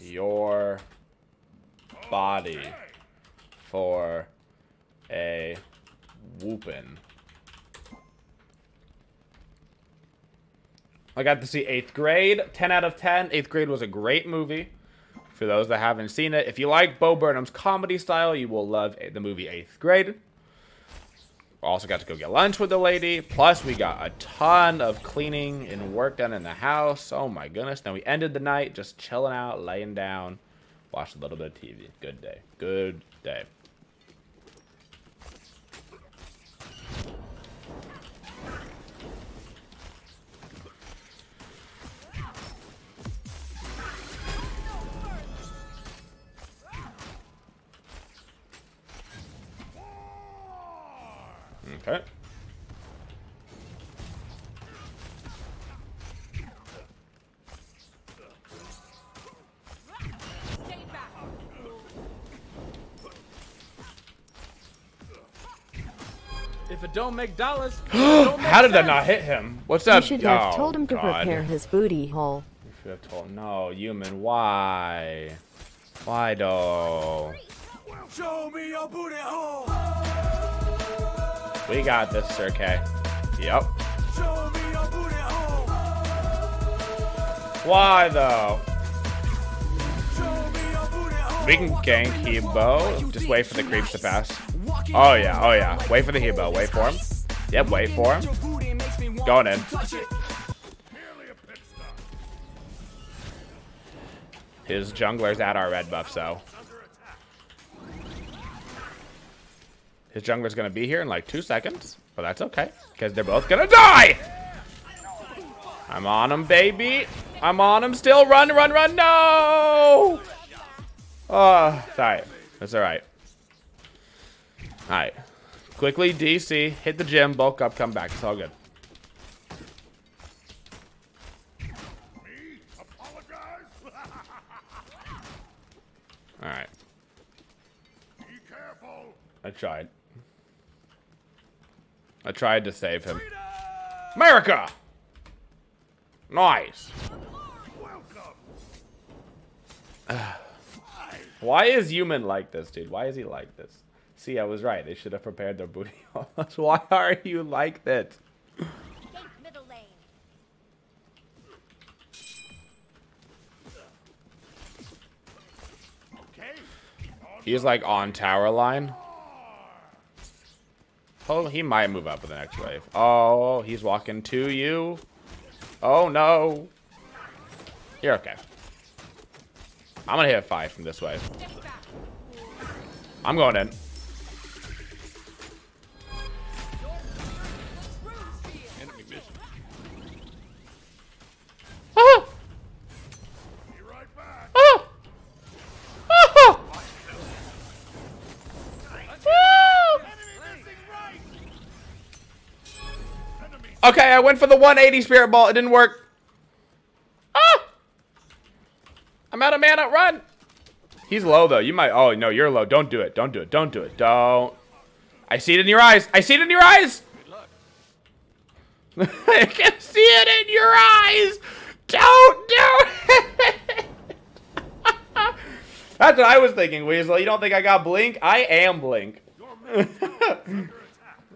your body for a whoopin'. I got to see 8th grade, 10 out of 10. 8th grade was a great movie. For those that haven't seen it, if you like Bo Burnham's comedy style, you will love the movie 8th grade. Also got to go get lunch with the lady. Plus, we got a ton of cleaning and work done in the house. Oh my goodness. Then we ended the night just chilling out, laying down, watched a little bit of TV. Good day. Good day. Okay. If it don't make dollars, don't make How did that not hit him? What's You up? should have Oh, told him to God. prepare his booty hole. You should have told. No, human. Why? Why though? We got this, Sir K. Yep. Why though? We can gank Hebo. Just wait for the creeps to pass. Oh yeah, oh yeah. Wait for the Hebo. Wait for him. Yep, wait for him. Going in. His jungler's at our red buff, so. His jungler's gonna be here in like two seconds, but that's okay, because they're both gonna die! I'm on him, baby! I'm on him still! Run, run, run! No! Ah, oh, sorry. That's alright. Alright. Quickly, DC, hit the gym, bulk up, come back. It's all good. Alright. I tried. I tried to save him. America! Nice. Why is human like this, dude? Why is he like this? See, I was right. They should have prepared their booty. Why are you like that? He's like on tower line. Oh, he might move up with the next wave. Oh, he's walking to you. Oh no. You're okay. I'm gonna hit five from this wave. I'm going in. Okay, I went for the 180 spirit ball. It didn't work. Ah! I'm out of mana. Run. He's low though. You might. Oh no, you're low. Don't do it. Don't do it. Don't do it. Don't. I see it in your eyes. I see it in your eyes. I can see it in your eyes. Don't do it. That's what I was thinking, Weasel. You don't think I got Blink? I am Blink.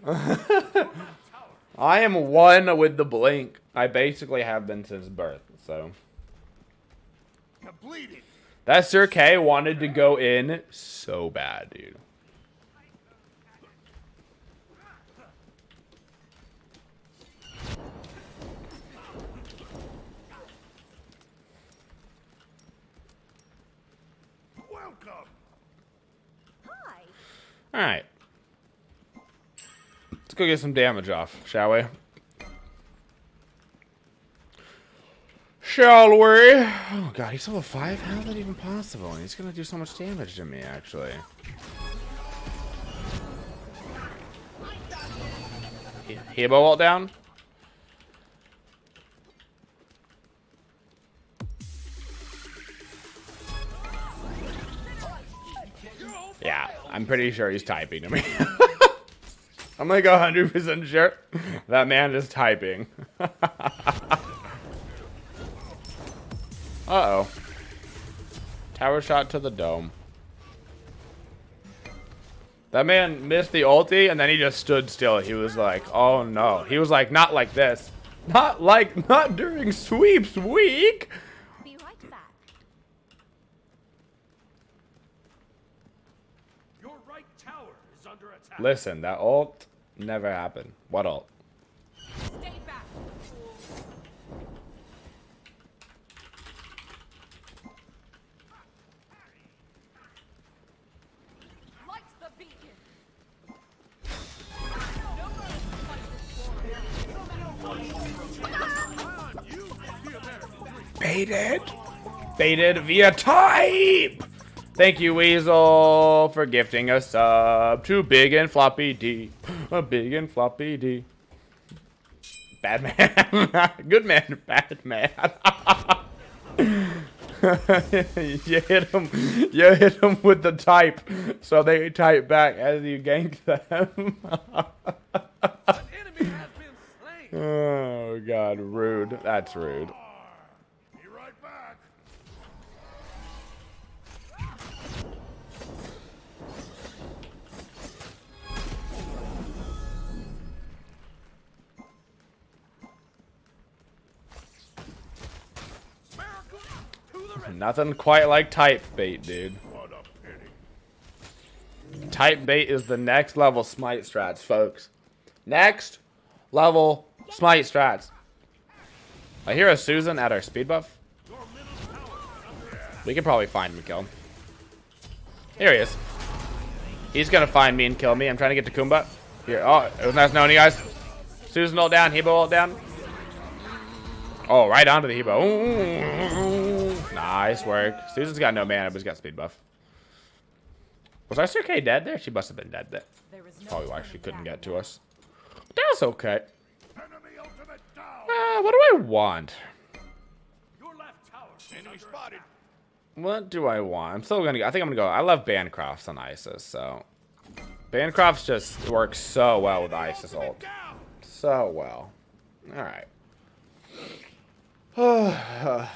I am one with the Blink. I basically have been since birth, so. Completed. That Sir K wanted to go in so bad, dude. Welcome. Hi. Alright. Let's go get some damage off, shall we? Shall we? Oh god, he's level 5? How is that even possible? And he's gonna do so much damage to me, actually. He- Hebo ult down? Yeah, I'm pretty sure he's typing to me. I'm like 100% sure that man is typing. Uh-oh. Tower shot to the dome. That man missed the ulti, and then he just stood still. He was like, oh no. He was like, not like this. Not like, not during sweeps week. Be right back. Your right tower is under attack. Listen, that ult never happened. What ult? Stay back. Lights the beacon. Baited. Baited via type. Thank you, Weasel, for gifting a sub to Big and Floppy D. A Big and Floppy D. Bad man. Good man, bad man. you hit him. You hit him with the type, so they type back as you gank them. Enemy has been slain. oh God, rude. That's rude. Nothing quite like type bait, dude. Type bait is the next level smite strats, folks. Next level smite strats. I hear a Susan at our speed buff. We can probably find him and kill him. Here he is. He's gonna find me and kill me. I'm trying to get to Kumba. Here. Oh, it was nice knowing you guys. Susan ult down, Hebo ult down. Oh, right onto the Hebo. Nice work. Susan's got no mana, but he's got speed buff. Was our K dead there? She must have been dead there. No Probably why she couldn't get to us. But that's okay. Uh, what do I want? What do I want? I'm still gonna go. I think I'm gonna go. I love Bancrofts on Isis, so. Bancrofts just works so well with Isis ult. So well. Alright. Alright.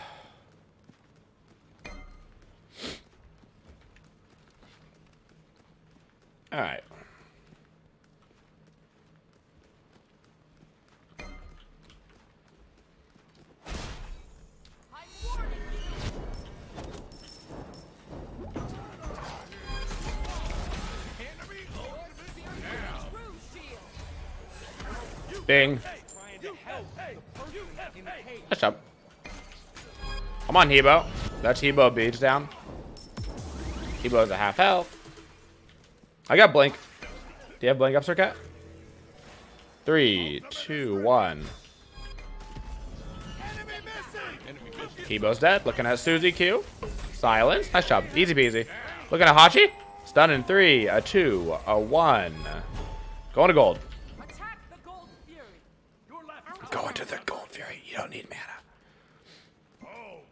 You have hey. That's up. I'm on Hebo. That's Hebo beats down. Hebo's a half health. I got blank. Do you have blank up, Sir Cat? Three, two, one. Enemy missing. Hebo's dead. Looking at Susie Q. Silence. Nice job. Easy peasy. Looking at Hachi. Stun in three, a two, a one. Going to gold. Attack the gold fury. Your left Going to the gold fury. You don't need mana.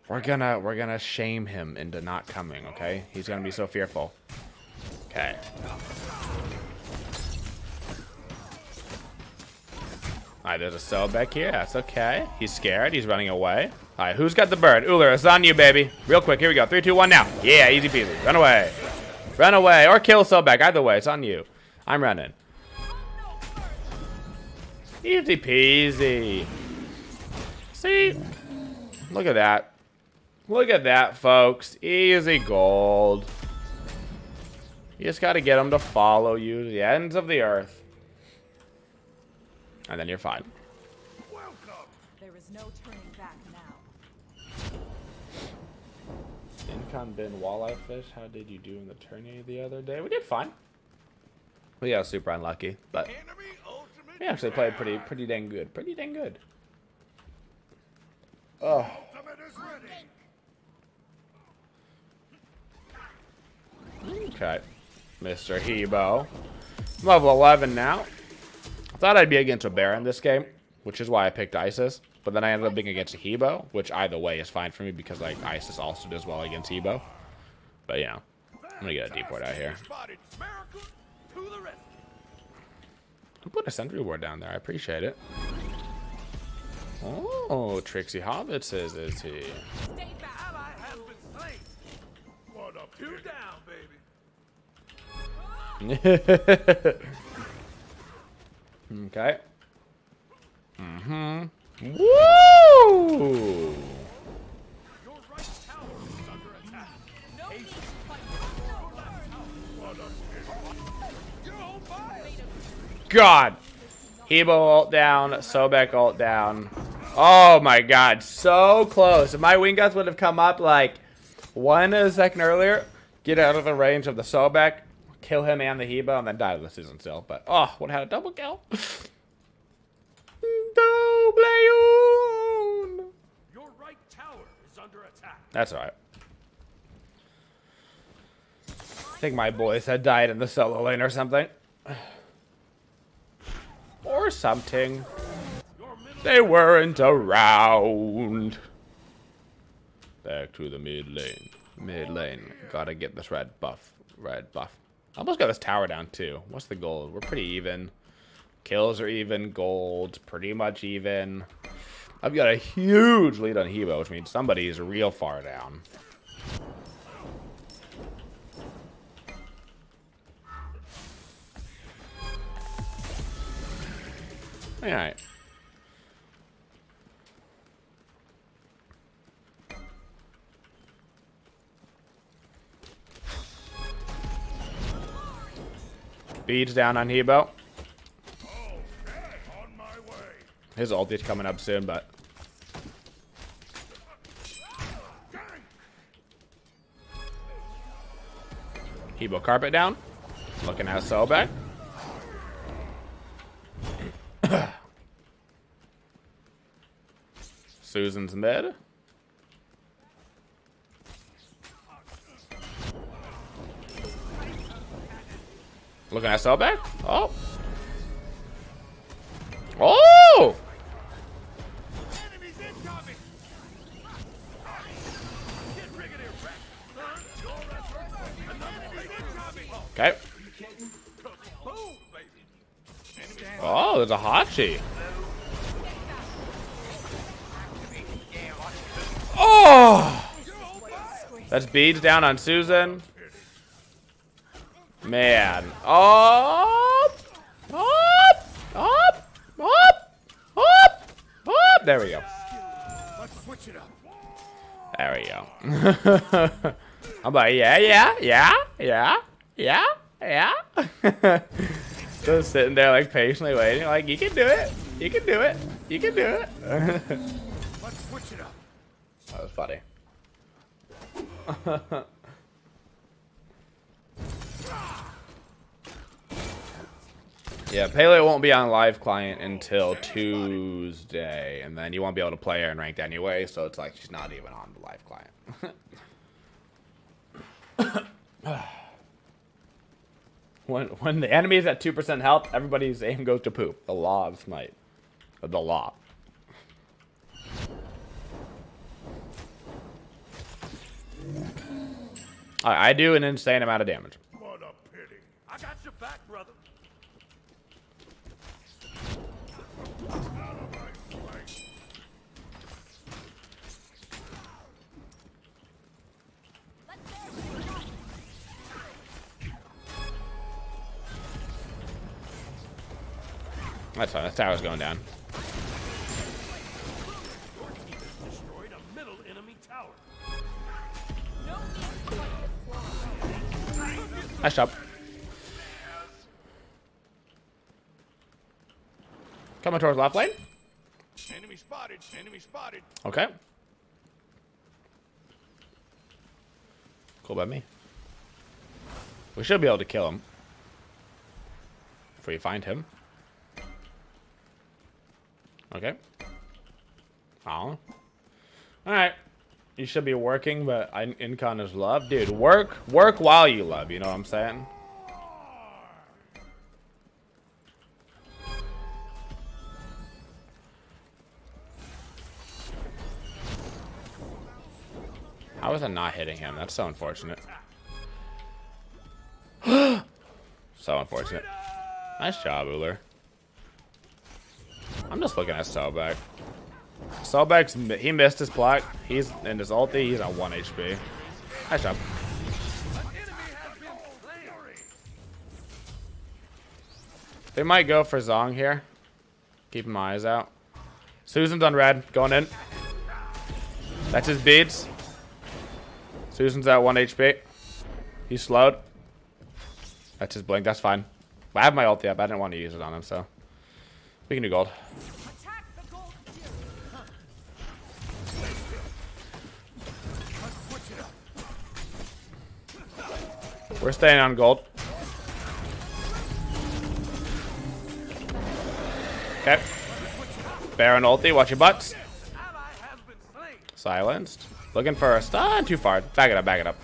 We're gonna we're gonna shame him into not coming, okay? He's gonna be so fearful. Okay. Alright, there's a cell back here. That's okay. He's scared. He's running away. Alright, who's got the bird? Uller, it's on you, baby. Real quick. Here we go. Three, two, one, now. Yeah, easy peasy. Run away. Run away. Or kill cell back. Either way, it's on you. I'm running. Easy peasy. See? Look at that. Look at that, folks. Easy gold. You just got to get them to follow you to the ends of the earth. And then you're fine. Welcome. There is no turning back now. Incon bin walleye fish. How did you do in the tourney the other day? We did fine. We got super unlucky, but we actually played pretty pretty dang good. Pretty dang good. Oh, Ultimate is ready. okay. Mr. Hebo. I'm level 11 now. I thought I'd be against a Baron this game, which is why I picked Isis. But then I ended up being against a Hebo, which either way is fine for me because like Isis also does well against Hebo. But. Fast I'm gonna get a deport out here. Who put a sentry ward down there? I appreciate it. Oh, Trixie Hobbits is, is he? Stay back. You're on fire. God. Hebo ult down, Sobek ult down. Oh my god, so close. If my Winguts would have come up like one second earlier, get out of the range of the Sobek, kill him and the Hebo, and then die to the Susan Sill. But oh, would have had a double kill. Dobleon! Your right tower is under attack. That's alright. I think my boys had died in the solo lane or something. Or something. They weren't around. Back to the mid lane. Mid lane. Gotta get this red buff. Red buff. I almost got this tower down too. What's the gold? We're pretty even. Kills are even. Gold pretty much even. I've got a huge lead on Hebo, which means somebody's real far down. Alright. Beads down on Hebo. His ulti's coming up soon, but Hebo carpet down. Looking at Sobek. Susan's mid. Your effort. Another enemies incoming. Okay. Boom, baby. Oh, there's a Hachi. Oh! That's beads down on Susan. Man. Up! Up! Up! Up! Up! Up! There we go. Let's switch it up. There we go. I'm like, yeah, yeah, yeah, yeah, yeah, yeah. Just sitting there, like, patiently waiting. Like, you can do it. You can do it. You can do it. Let's switch it up. That was funny. yeah, Pele won't be on live client until Tuesday, and then you won't be able to play her in ranked anyway, so it's like she's not even on the live client. when when the enemy is at two percent health, everybody's aim goes to poop. The law of Smite. The law. I, I do an insane amount of damage. What a pity. I got your back, brother. That's fine. That tower's going down. Your team has destroyed a middle enemy tower. No need to fight this long. Nice job. Coming towards left lane. Enemy spotted. Enemy spotted. Okay. Cool by me. We should be able to kill him. If we find him. Okay. Oh. Alright. You should be working, but I, incon is love. Dude, work work while you love, you know what I'm saying? How is it not hitting him? That's so unfortunate. so unfortunate. Nice job, Uller. I'm just looking at. Sobek's mi- he missed his block. He's in his ulti. He's on one HP. Nice job. They might go for Zong here. Keeping my eyes out. Susan's on red. Going in. That's his beads. Susan's at 1 HP. He's slowed. That's his blink. That's fine. I have my ulti up. I didn't want to use it on him, so. We can do gold. Attack the gold tier. We're staying on gold. Okay. Baron ulti. Watch your butts. Silenced. Looking for a stun. Too far. Back it up. Back it up.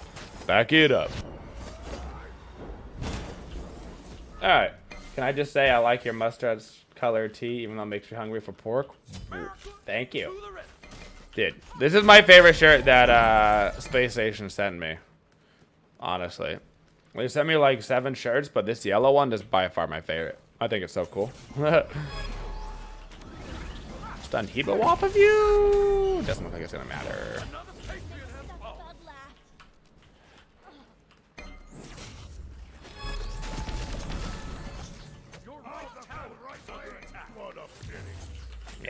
Back it up. Alright. Can I just say I like your mustard colored tea, even though it makes me hungry for pork? Thank you. Dude, this is my favorite shirt that uh, Space Station sent me. Honestly. They sent me like seven shirts, but this yellow one is by far my favorite. I think it's so cool. Stun Hebo off of you! Doesn't look like it's gonna matter.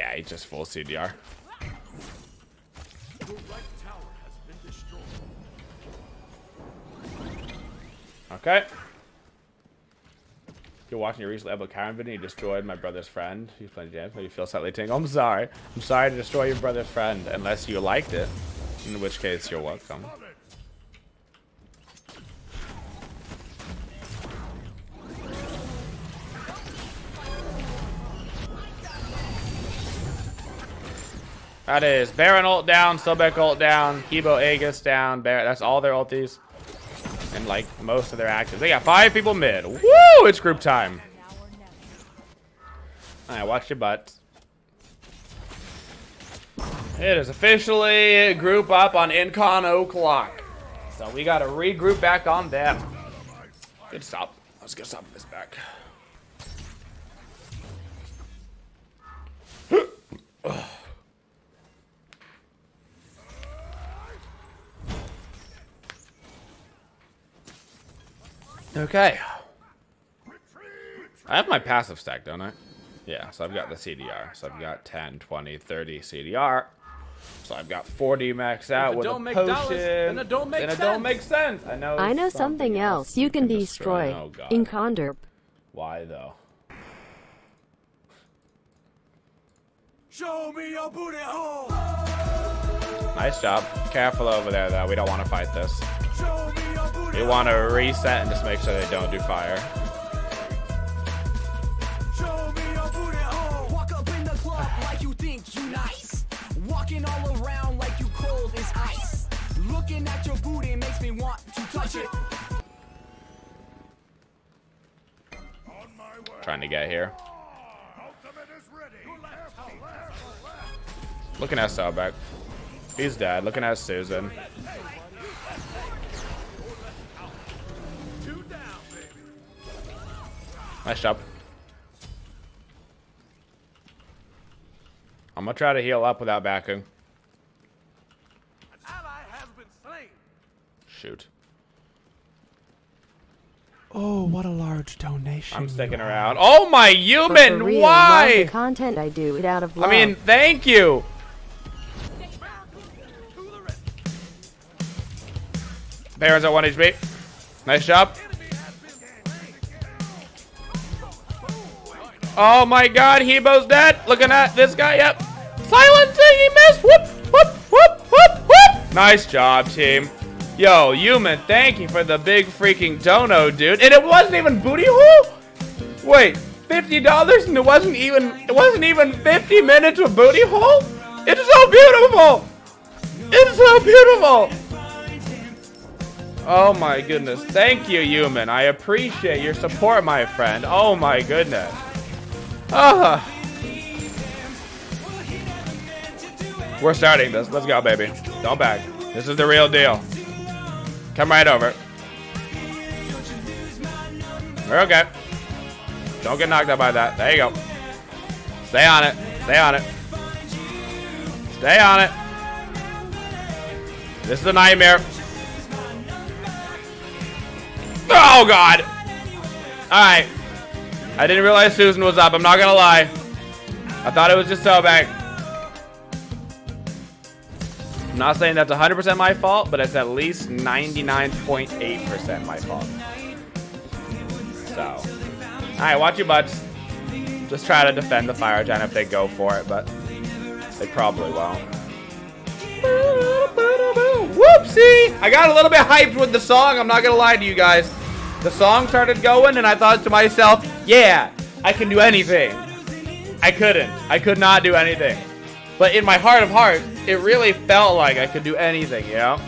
Yeah, he's just full CDR. Okay. You're watching your recent Evo Karen video, you destroyed my brother's friend. He's playing jams, but oh, you feel slightly tingle. I'm sorry. I'm sorry to destroy your brother's friend, unless you liked it. In which case, you're welcome. That is Baron ult down, Sobek ult down, Hebo Aegis down, Baron. That's all their ultis. And like most of their actives. They got five people mid. Woo! It's group time. Alright, watch your butts. It is officially group up on Incon o'clock. So we gotta regroup back on them. Good stop. Let's get stop this back. Okay. I have my passive stack, don't I? Yeah, so I've got the CDR. So I've got 10, 20, 30 CDR. So I've got 40 max out with a don't make potion. dollars, then it don't make then it don't make sense. I know. I know something else you can destroy. Oh god. In Conderp. Why though? Show me your booty hole. Nice job. Careful over there though. We don't want to fight this. Show me your booty We want to reset and just make sure they don't do fire. Show me your booty hole. Walk up in the club like you think you nice. Walking all around like you cold as ice. Looking at your booty makes me want to touch it. On my way. Trying to get here. Looking at Sobek. He's dead. Looking at Susan. Nice job. I'm gonna try to heal up without backing. An ally has been slain. Shoot. Oh, what a large donation. I'm sticking around. Oh my human! real, Why? the content I do it out of love. I mean, thank you. To the red. Baron's at 1 HP. Nice job. Oh my god, Hebo's dead. Looking at this guy, yep. Silencing, he missed. Whoop, whoop, whoop, whoop, whoop. Nice job, team. Yo, Human, thank you for the big freaking dono, dude. And it wasn't even booty hole? Wait, $50 and it wasn't even, it wasn't even 50 minutes of booty hole? It's so beautiful. It's so beautiful. Oh my goodness. Thank you, human. I appreciate your support, my friend. Oh my goodness. We're starting this. Let's go, baby. Don't back. This is the real deal. Come right over. We're okay. Don't get knocked out by that. There you go. Stay on it. Stay on it. Stay on it. This is a nightmare. Oh, God. All right. I didn't realize Susan was up. I'm not to lie. I thought it was just Sobek. I'm not saying that's 100% my fault, but it's at least 99.8% my fault. So. Alright, watch your butts. Just try to defend the fire giant if they go for it, but they probably won't. Whoopsie! I got a little bit hyped with the song, I'm not gonna lie to you guys. The song started going and I thought to myself, yeah, I can do anything. I couldn't. I could not do anything. But in my heart of hearts, it really felt like I could do anything, you know?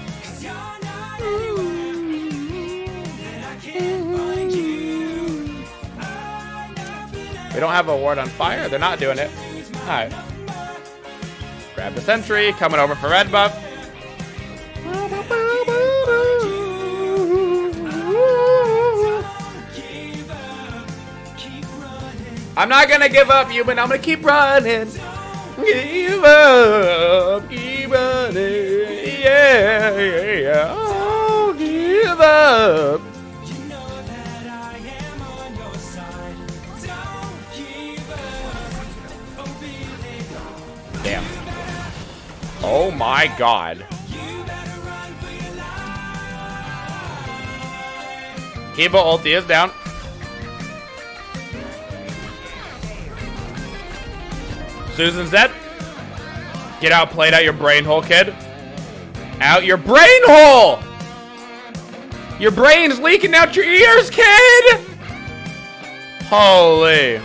We don't have a ward on fire. They're not doing it. Alright. Grab the sentry. Coming over for red buff. I'm not gonna give up, human. I'm gonna keep running. Give up, keep running. Yeah, yeah, yeah. Oh, give up. Damn. Oh my god. Kiba ulti is down. Susan's dead. Get out, played out your brain hole, kid. Out your brain hole! Your brain's leaking out your ears, kid! Holy.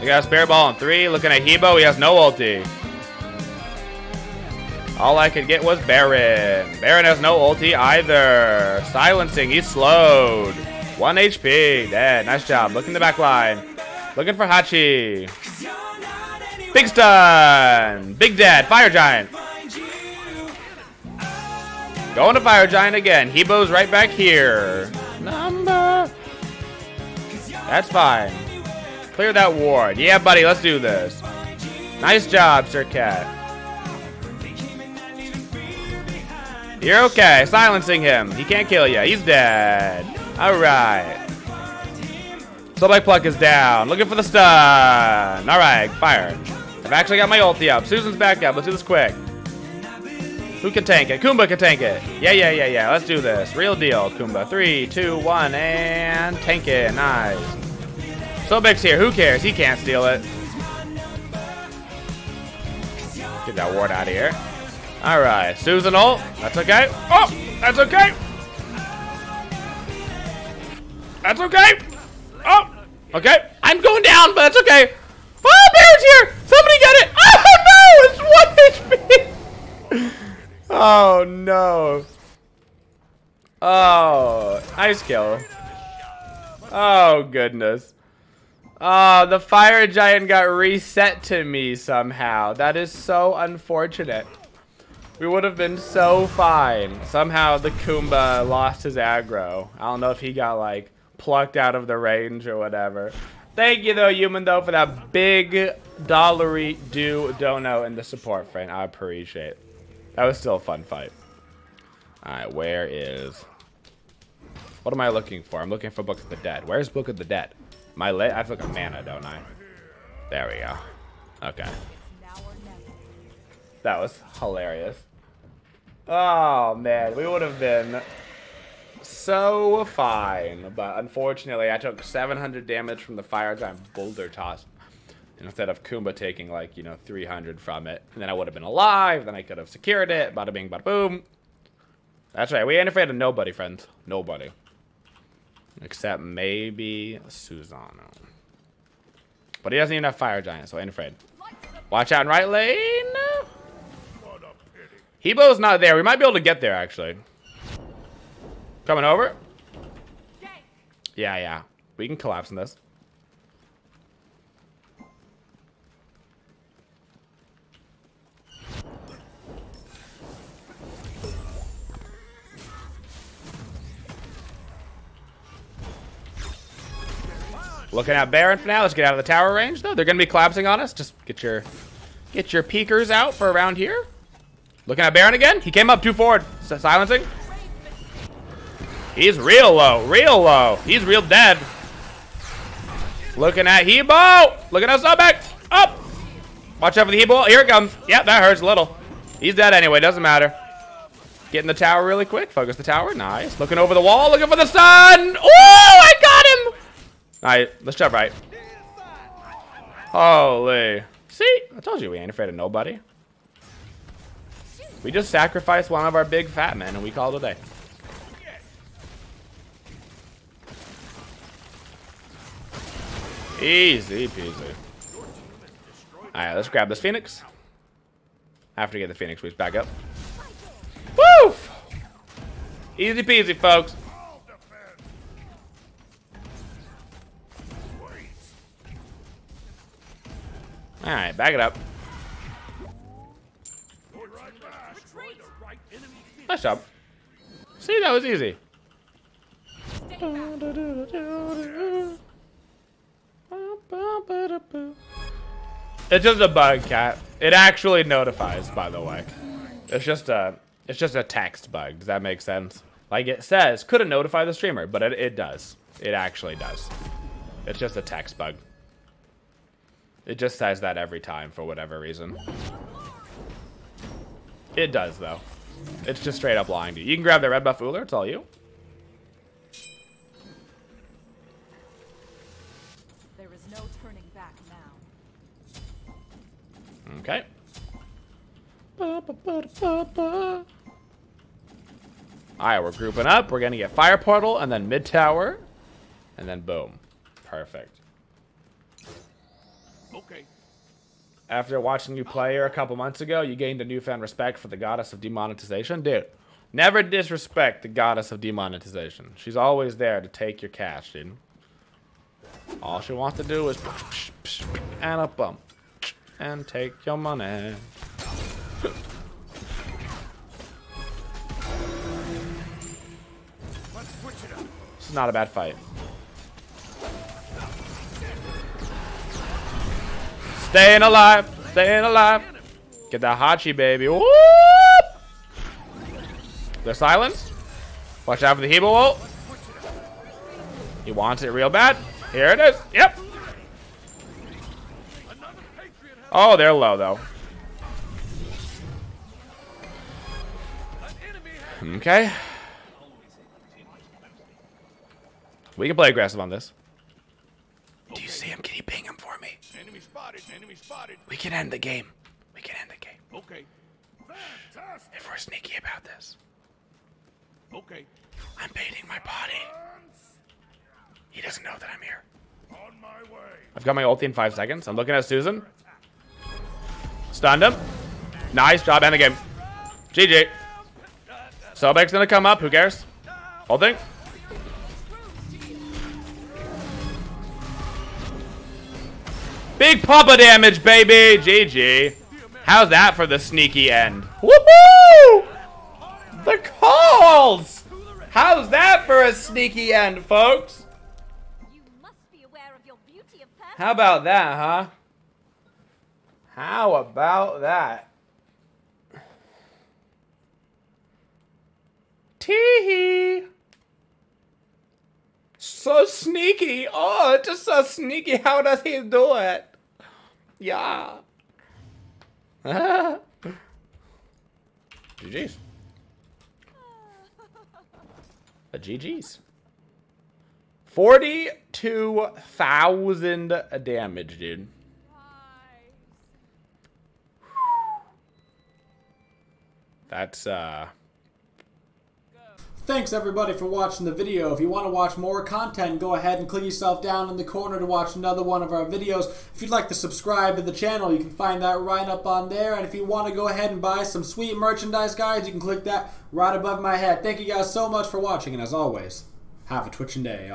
We got a spare ball on three. Looking at Hebo, he has no ulti. All I could get was Baron. Baron has no ulti either. Silencing, he's slowed. One HP, dead. Nice job. Looking the back line. Looking for Hachi. Big stun. Big dead. Fire Giant. Going to Fire Giant again. Hebo's right back here. Number. That's fine. Clear that ward. Yeah, buddy, let's do this. Nice job, Sir Cat. You're okay. Silencing him. He can't kill you. He's dead. Alright. Sobek Pluck is down. Looking for the stun. Alright, fire. I've actually got my ulti up. Susan's back up. Let's do this quick. Who can tank it? Kumba can tank it. Yeah, yeah, yeah, yeah. Let's do this. Real deal, Kumba. Three, two, one, and tank it. Nice. So Sobek's here. Who cares? He can't steal it. Get that ward out of here. Alright, Susan ult. That's okay. Oh, that's okay. That's okay. Oh, okay. I'm going down, but that's okay. Oh, Bear's here. Somebody get it. Oh, no. It's 1 HP. oh, no. Oh, nice kill. Oh, goodness. Oh, the fire giant got reset to me somehow. That is so unfortunate. We would have been so fine. Somehow the Kumba lost his aggro. I don't know if he got like plucked out of the range or whatever. Thank you though, human though, for that big dollary do dono in the support frame. I appreciate. That was still a fun fight. Alright, where is... What am I looking for? I'm looking for Book of the Dead. Where's Book of the Dead? My lit? I have like a mana, don't I? There we go. Okay. That was hilarious. Oh man, we would have been so fine, but unfortunately I took 700 damage from the fire giant boulder toss instead of Kumba taking like, you know, 300 from it. And then I would have been alive, then I could have secured it, bada bing, bada boom. That's right, we ain't afraid of nobody, friends. Nobody. Except maybe Susano. But he doesn't even have fire giant, so I ain't afraid. Watch out in right lane. Hebo's not there. We might be able to get there, actually. Coming over. Yeah, yeah. We can collapse in this. Looking at Baron for now. Let's get out of the tower range, though. They're going to be collapsing on us. Just get your get your peekers out for around here. Looking at Baron again. He came up too forward. S silencing. He's real low. Real low. He's real dead. Looking at Hebo. Looking at Sobek. Up. Watch out for the Hebo. Here it comes. Yep, that hurts a little. He's dead anyway. Doesn't matter. Getting the tower really quick. Focus the tower. Nice. Looking over the wall. Looking for the sun. Oh, I got him. All right. Let's jump right. Holy. See? I told you we ain't afraid of nobody. We just sacrificed one of our big fat men and we called it a day. Easy peasy. Alright, let's grab this Phoenix. After we get the Phoenix, we back up. Woo! Easy peasy, folks. Alright, back it up. Nice job. See, that was easy. It's just a bug, cat. It actually notifies, by the way. It's just a, it's just a text bug. Does that make sense? Like it says, couldn't notify the streamer, but it, it does. It actually does. It's just a text bug. It just says that every time for whatever reason. It does, though. It's just straight up lying to you. You can grab the red buff Uller. It's all you. Okay. Alright, we're grouping up. We're going to get Fire Portal and then Mid Tower. And then boom. Perfect. Okay. After watching you play her a couple months ago, you gained a newfound respect for the goddess of demonetization. Dude, never disrespect the goddess of demonetization. She's always there to take your cash, dude. All she wants to do is and a bump and take your money. This is not a bad fight. Staying alive, staying alive. Get that Hachi, baby. Whoop! They're silenced. Watch out for the Hebo ult. He wants it real bad. Here it is. Yep. Oh, they're low, though. Okay. We can play aggressive on this. Do you see him? Can you ping him for me? Enemy spotted. Enemy spotted. We can end the game. We can end the game. Okay. Fantastic. If we're sneaky about this. Okay. I'm baiting my body. He doesn't know that I'm here. On my way. I've got my ulti in five seconds. I'm looking at Susan. Stunned him. Nice job. End the game. GG. Sobek's gonna come up. Who cares? Holding. Big Papa damage, baby. GG. How's that for the sneaky end? Woohoo! The calls! How's that for a sneaky end, folks? You must be aware of your beauty of person. How about that, huh? How about that? Teehee! So sneaky. Oh, just so sneaky. How does he do it? Yeah. GG's. A GG's. 42,000 damage, dude. That's, uh... Thanks everybody for watching the video. If you want to watch more content, go ahead and click yourself down in the corner to watch another one of our videos. If you'd like to subscribe to the channel, you can find that right up on there. And if you want to go ahead and buy some sweet merchandise, guys, you can click that right above my head. Thank you guys so much for watching, and as always, have a twitching day.